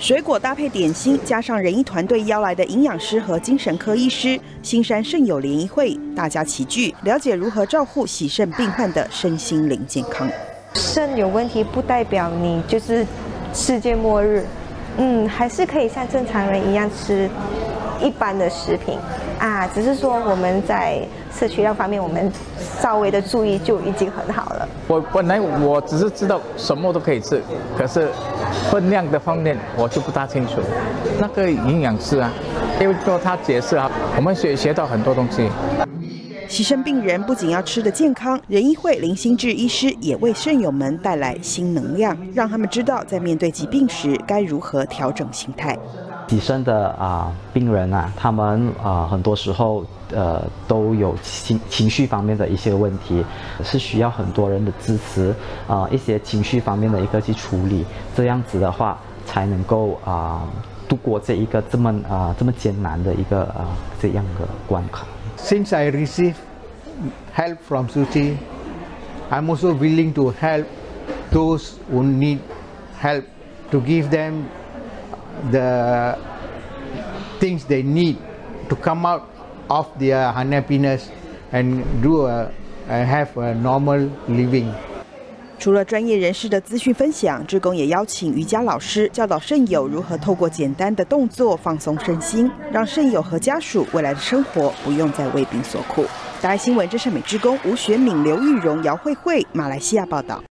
水果搭配点心，加上仁医团队邀来的营养师和精神科医师，新山肾友联谊会，大家齐聚，了解如何照顾喜肾病患的身心灵健康。肾有问题不代表你就是世界末日，嗯，还是可以像正常人一样吃一般的食品啊，只是说我们在摄取量方面，我们稍微的注意就已经很好了。我本来我只是知道什么都可以吃，可是分量的方面我就不大清楚。那个营养师啊，因为说他解释啊，我们学学到很多东西。牺牲病人不仅要吃得健康，仁医会林心志医师也为肾友们带来新能量，让他们知道在面对疾病时该如何调整心态。喜肾的啊病人啊，他们啊很多时候呃都有情情绪方面的一些问题，是需要很多人的支持啊一些情绪方面的一个去处理，这样子的话才能够啊度过这一个这么啊这么艰难的一个啊这样的关卡。Since I receive help from Suchi, I'm also willing to help those who need help to give them the things they need to come out of their unhappiness and do a, have a normal living. 除了专业人士的资讯分享，志工也邀请瑜伽老师教导肾友如何透过简单的动作放松身心，让肾友和家属未来的生活不用再为病所苦。大爱新闻，这是美职工吴学敏、刘玉荣、姚慧慧，马来西亚报道。